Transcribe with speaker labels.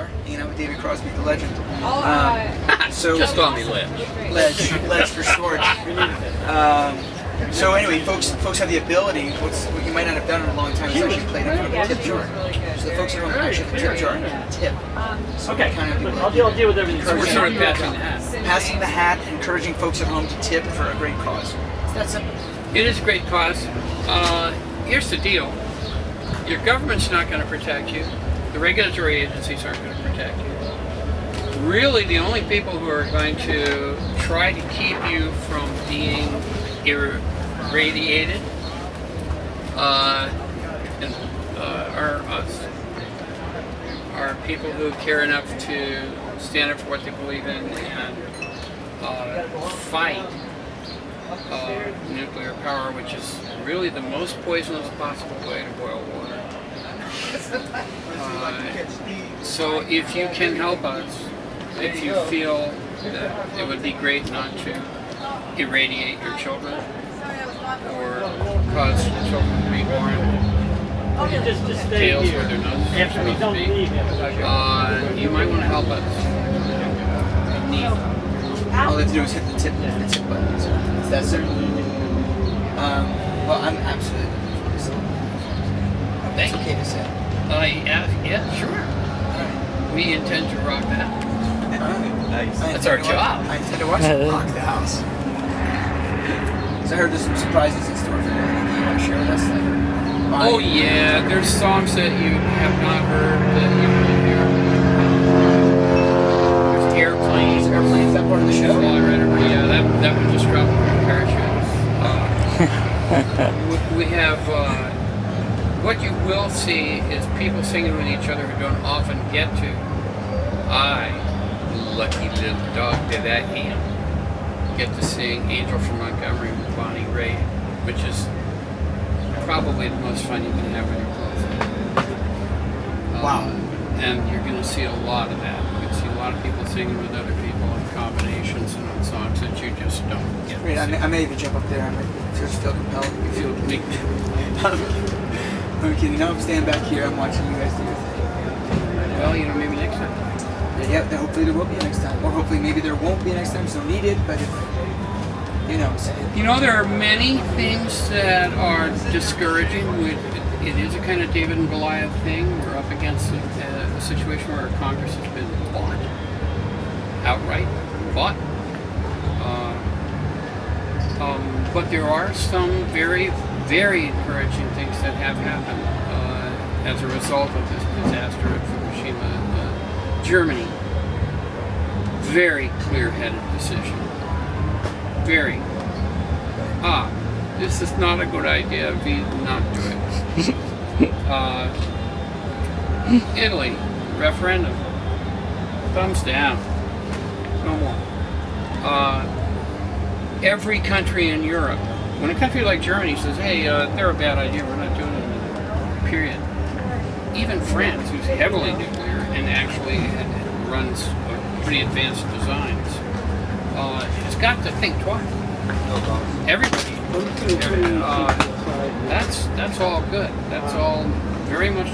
Speaker 1: are, hanging out with David Crosby, the legend.
Speaker 2: Oh,
Speaker 1: Um, so
Speaker 3: Just call me Ledge.
Speaker 1: Ledge, Ledge for short. Um, so anyway, folks, folks have the ability. What's what you might not have done in a long time is actually played in front of a tip jar. So the folks at home actually have a tip jar and a tip. So
Speaker 4: Okay,
Speaker 1: kind of
Speaker 4: I'll deal, I'll deal with everything.
Speaker 3: So we're sort of passing the hat.
Speaker 1: passing the hat, encouraging folks at home to tip for a great cause. It's that simple.
Speaker 3: It is a great cause. Uh, here's the deal. Your government's not going to protect you. The regulatory agencies aren't going to protect you. Really, the only people who are going to try to keep you from being irradiated uh, uh, are us. Are people who care enough to stand up for what they believe in and uh, fight uh, nuclear power, which is really the most poisonous possible way to boil water. Uh, so if you can help us, if you feel that it would be great not to irradiate your children or cause your children to be born
Speaker 4: Just, just stay
Speaker 3: tails
Speaker 4: here.
Speaker 3: where their noses are
Speaker 4: After we
Speaker 3: supposed
Speaker 4: don't
Speaker 3: to be,
Speaker 4: leave,
Speaker 3: uh, you might want to help us. We need
Speaker 1: All they have to do is hit the tip, the tip button. So it's that simple. Um, well, I'm absolutely.
Speaker 3: Thank
Speaker 1: It's okay to say.
Speaker 3: Uh, yeah, yeah, sure. We intend to rock that.
Speaker 1: Nice.
Speaker 3: That's our job.
Speaker 1: I intend to watch you rock the house. So I heard there's some surprises in store for you. Anything you want to share with us? Like,
Speaker 3: Oh yeah, there's songs that you have not heard that you will hear. There's airplanes.
Speaker 1: Airplanes, that part of the show?
Speaker 3: Fly right over. Yeah, that that one just dropped from parachute. Uh, we, we have. Uh, what you will see is people singing with each other who don't often get to. I, lucky little dog did that I am, get to sing Angel from Montgomery with Bonnie Raitt, which is probably the most fun you can have when you're close.
Speaker 1: Wow.
Speaker 3: Um, and you're going to see a lot of that. You can see a lot of people singing with other people in combinations and on songs that you just don't get.
Speaker 1: Great,
Speaker 3: to
Speaker 1: I may, I may even jump up there. I might just feel compelled.
Speaker 3: You feel me.
Speaker 1: I'm kidding. No, I'm standing back here. I'm watching you guys do your thing.
Speaker 3: Well, you know, maybe next time.
Speaker 1: Yeah, then hopefully there will be a next time. Or hopefully maybe there won't be a next time, so need it, but if, you know,
Speaker 3: You know, there are many things that are discouraging. It is a kind of David and Goliath thing. We're up against a, a situation where Congress has been bought outright, bought. Uh, um, but there are some very, very encouraging things that have happened uh, as a result of this disaster at Fukushima, uh, Germany. Very clear-headed decision. Very ah, this is not a good idea, we not do it. uh, Italy, referendum, thumbs down, no more. Uh, every country in Europe, when a country like Germany says, hey, uh, they're a bad idea, we're not doing it, period. Even France, who's heavily nuclear and actually runs pretty advanced designs, uh, has got to think twice. Everybody. Uh, that's that's all good. That's all very much